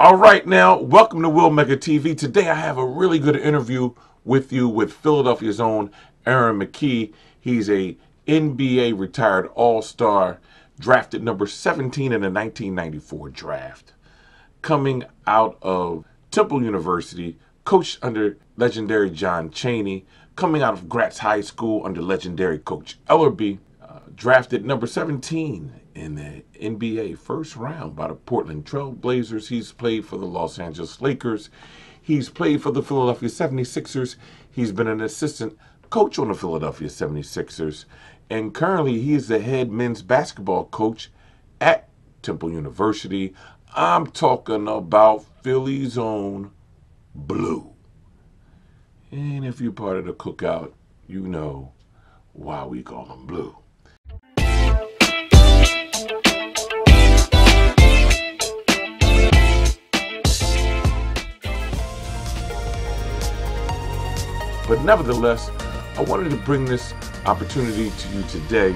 All right, now, welcome to Will Mega TV. Today I have a really good interview with you with Philadelphia's own Aaron McKie. He's a NBA retired All-Star, drafted number 17 in the 1994 draft. Coming out of Temple University, coached under legendary John Chaney, coming out of Gratz High School under legendary Coach Ellerbe, uh, drafted number 17 in the NBA first round by the Portland Trail Blazers. He's played for the Los Angeles Lakers. He's played for the Philadelphia 76ers. He's been an assistant coach on the Philadelphia 76ers. And currently, he is the head men's basketball coach at Temple University. I'm talking about Philly's own Blue. And if you're part of the cookout, you know why we call them Blue. But nevertheless, I wanted to bring this opportunity to you today.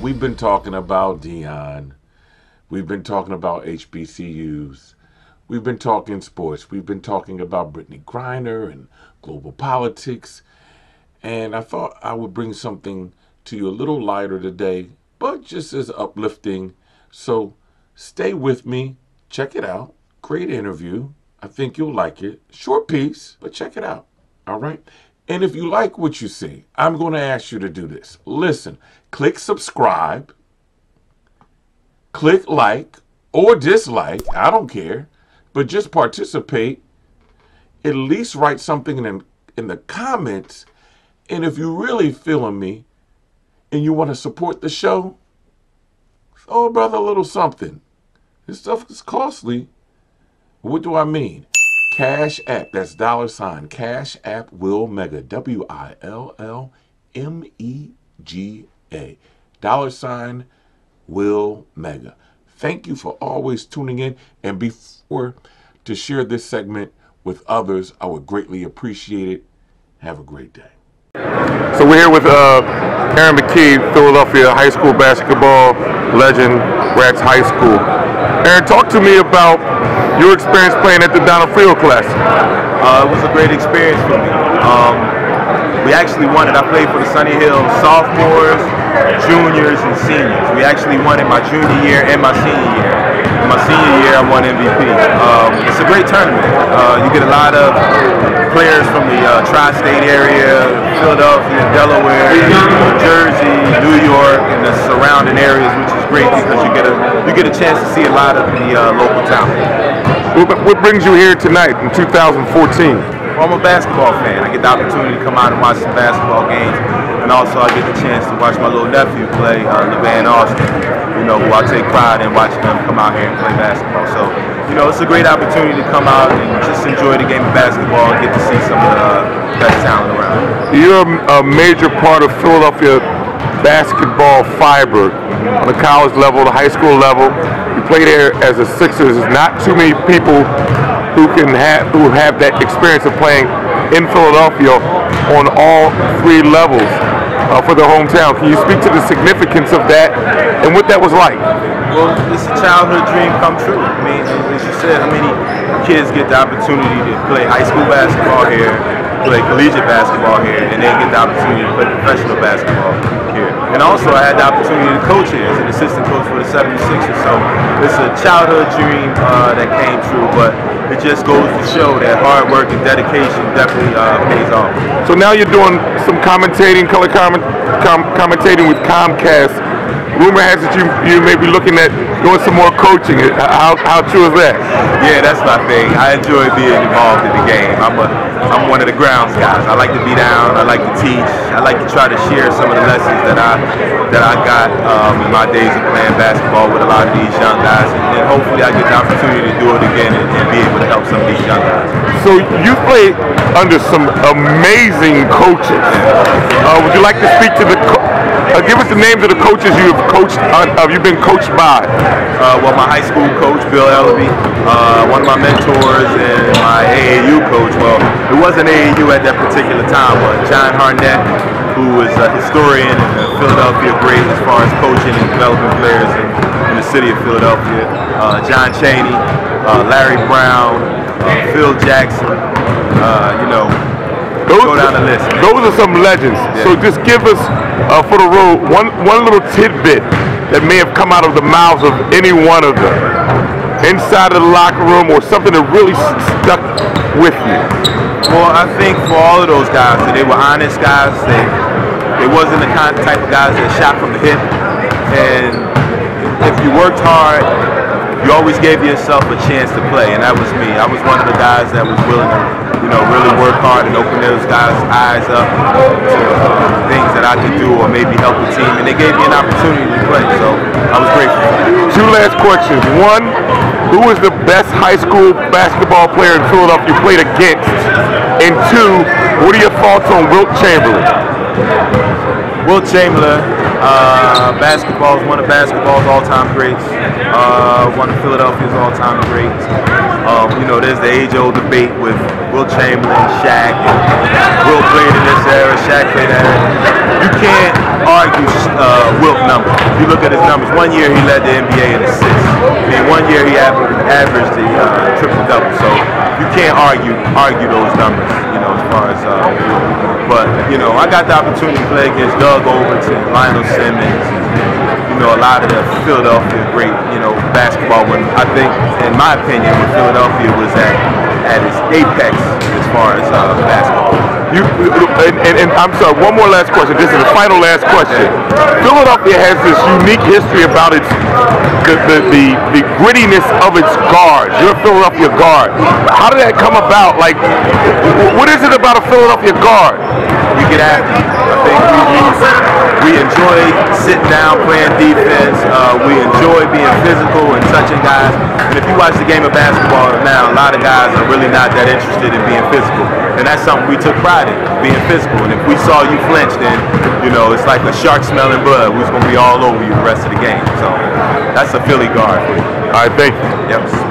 We've been talking about Deion. We've been talking about HBCUs. We've been talking sports. We've been talking about Brittney Griner and global politics. And I thought I would bring something to you a little lighter today, but just as uplifting. So stay with me. Check it out. Great interview. I think you'll like it. Short piece, but check it out. All right. And if you like what you see, I'm going to ask you to do this. Listen, click subscribe, click like or dislike. I don't care. But just participate. At least write something in, in the comments. And if you're really feeling me and you want to support the show, a brother a little something. This stuff is costly. What do I mean? Cash App, that's dollar sign. Cash App Will Mega. W I L L M E G A. Dollar sign Will Mega. Thank you for always tuning in. And before to share this segment with others, I would greatly appreciate it. Have a great day. So we're here with uh, Aaron McKie, Philadelphia high school basketball legend, Gratz High School. Aaron, talk to me about your experience playing at the Donofrio Classic. Uh, it was a great experience for me. Um, we actually won it. I played for the Sonny Hill sophomores, juniors, and seniors. We actually won it my junior year and my senior year. In my senior year, I won MVP. Um, it's a great tournament. Uh, you get a lot of players from the uh, tri-state area, Philadelphia, Delaware, New Jersey, New York, and the surrounding areas, which is great because you get a you get a chance to see a lot of the uh, local talent. What brings you here tonight in 2014? Well, I'm a basketball fan. I get the opportunity to come out and watch some basketball games, and also I get the chance to watch my little nephew play, uh, Levan Alston. You know, who I take pride in watching him come out here and play basketball. So, you know, it's a great opportunity to come out and just enjoy the game of basketball and get to see some of the best talent around. You're a major part of Philadelphia basketball fiber on the college level, the high school level You play there as a Sixers. There's not too many people who can have who have that experience of playing in Philadelphia on all three levels uh, for their hometown. Can you speak to the significance of that and what that was like? Well, it's a childhood dream come true. I mean, as you said, how many kids get the opportunity to play high school basketball here, play collegiate basketball here, and then get the opportunity to play professional basketball here. And also, I had the opportunity to coach here as an assistant coach for the 76ers. So it's a childhood dream uh, that came true, but it just goes to show that hard work and dedication definitely uh, pays off. So now you're doing some commentating, color comment, com commentating with Comcast rumor has it you you may be looking at doing some more coaching. How, how true is that? Yeah, that's my thing. I enjoy being involved in the game. I'm a I'm one of the grounds guys. I like to be down. I like to teach. I like to try to share some of the lessons that I that I got um, in my days of playing basketball with a lot of these young guys, and, hopefully I get the opportunity to do it again and, and, be able to help some of these young guys. So you played under some amazing coaches. Uh, would you like to speak to the? Uh, give us the names of the coaches you have coached. Uh, have you been coached by? Uh, well, my high school coach, Bill Ellerbe, uh, one of my mentors, and my AAU coach. Well, it wasn't AAU at that particular time, but John Harnett, who was a historian and a Philadelphia great as far as coaching and developing players in, in the city of Philadelphia. Uh, John Chaney, uh, Larry Brown, Phil Jackson. You know, Those, go down the list. man. Those are some legends. So just give us uh, for the road one one little tidbit that may have come out of the mouths of any one of them inside of the locker room or something that really stuck with you. Well, I think for all of those guys, they were honest guys. They they wasn't the kind of type of guys that shot from the hip. And if you worked hard, you always gave yourself a chance to play. And that was me. I was one of the guys that was willing to, you know, really work hard and open those guys' eyes up to uh, things that I could do or maybe help the team. And they gave me an opportunity to play. So I was grateful for that. Two last questions. One, who was the best high school basketball player in Philadelphia you played against? And two, what are your thoughts on Wilt Chamberlain? Wilt Chamberlain, uh, basketball is one of basketball's all-time greats. Uh, one of Philadelphia's all-time greats. Um, you know, there's the age-old debate with Wilt Chamberlain, Shaq, and Wilt played in this era, Shaq played that era. You can't argue uh, Wilt numbers. You look at his numbers. One year he led the NBA in assists. I mean, one year he aver- averaged the uh, triple-double. So you can't argue argue those numbers. You know, as far as. Uh, but you know, I got the opportunity to play against Doug Overton, Lionel Simmons, you know, a lot of the Philadelphia great, you know, basketball. When I think, in my opinion, when Philadelphia was at at its apex as far as uh, basketball. You, and, and, and I'm sorry, one more last question. This is the final last question. Philadelphia has this unique history about its the, the, the, the grittiness of its guards. You're a Philadelphia guard. How did that come about? Like, what is it about a Philadelphia guard? we get it. I think we, we, we enjoy sitting down playing defense. Uh, we enjoy being physical and touching guys. And if you watch the game of basketball now, a lot of guys are really not that interested in being physical. And that's something we took pride in, being physical. And if we saw you flinch, then, you know, it's like a shark smelling blood. We're going to be all over you the rest of the game. So that's a Philly guard. All right, thank you. Yep.